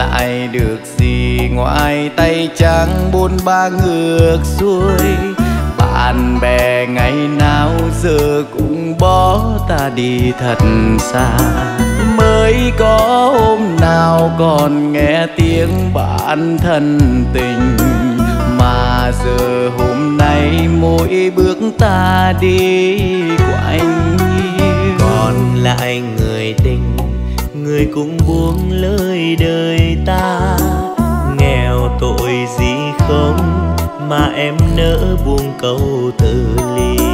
lại được gì? Ngoài tay trắng buôn ba ngược xuôi. Bạn bè ngày nào giờ cũng bỏ ta đi thật xa. Mới có hôm nào còn nghe tiếng bạn thân tình. Mà giờ hôm nay mỗi bước ta đi của anh còn lại người tình người cũng buông lời đời ta. Nghèo tội gì không mà em nỡ buông câu từ ly.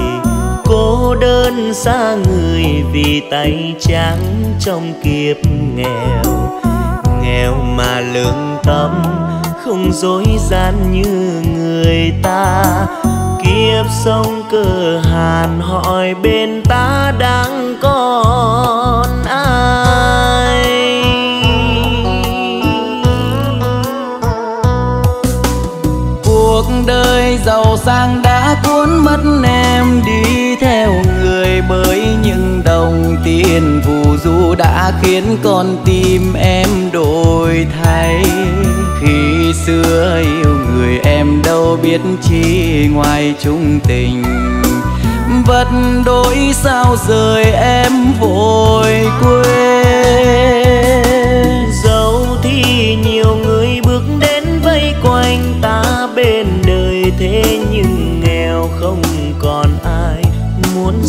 Cô đơn xa người vì tay trắng trong kiếp nghèo. Nghèo mà lương tâm không dối gian như người ta. Kiếp sống cơ hàn hỏi bên ta đang còn giàu sang đã cuốn mất em đi theo người bởi những đồng tiền phù du đã khiến con tim em đổi thay. Khi xưa yêu người em đâu biết chi ngoài chung tình. Vật đổi sao rời em vội quên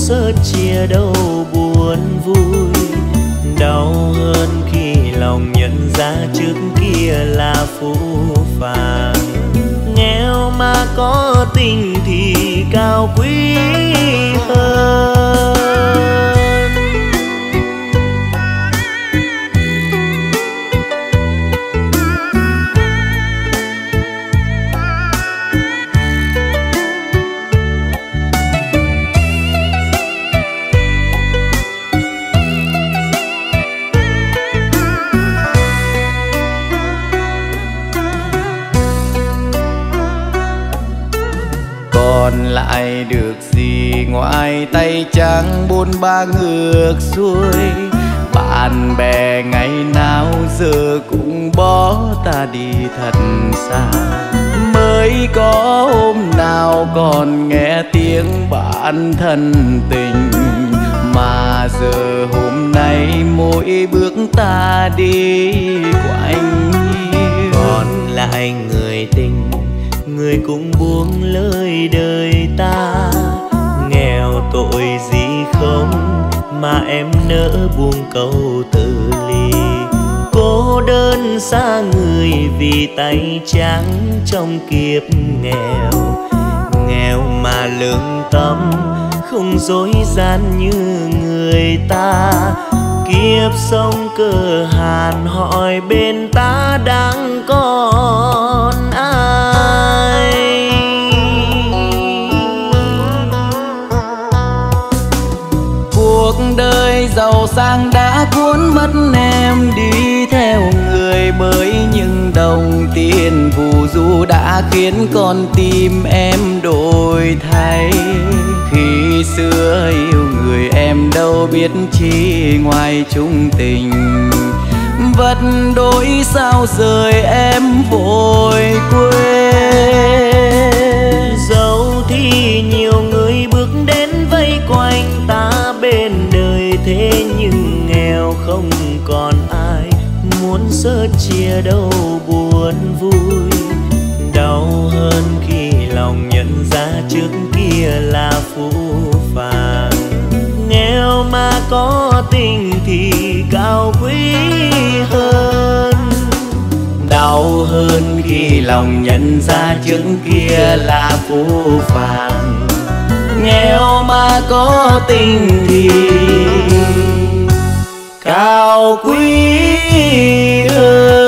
sớt chia đâu buồn vui. Đau hơn khi lòng nhận ra trước kia là phũ phàng. Nghèo mà có tình thì cao quý. Lại được gì? Ngoài tay trắng buôn ba ngược xuôi. Bạn bè ngày nào giờ cũng bỏ ta đi thật xa. Mới có hôm nào còn nghe tiếng bạn thân tình. Mà giờ hôm nay mỗi bước ta đi của anh còn lại người tình người cũng buông lời đời ta. Nghèo tội gì không mà em nỡ buông câu từ ly. Cô đơn xa người vì tay trắng trong kiếp nghèo. Nghèo mà lương tâm không dối gian như người ta. Kiếp sông cơ hàn hỏi bên ta đang còn ai? Đời giàu sang đã cuốn mất em đi theo người bởi những đồng tiền phù du đã khiến con tim em đổi thay. Khi xưa yêu người em đâu biết chi ngoài chung tình. Vật đổi sao rời em vội quên dẫu thì nhiều chia đâu buồn vui. Đau hơn khi lòng nhận ra trước kia là phũ phàng. Nghèo mà có tình thì cao quý hơn. Đau hơn khi lòng nhận ra trước kia là phũ phàng. Nghèo mà có tình thì cao quý hơn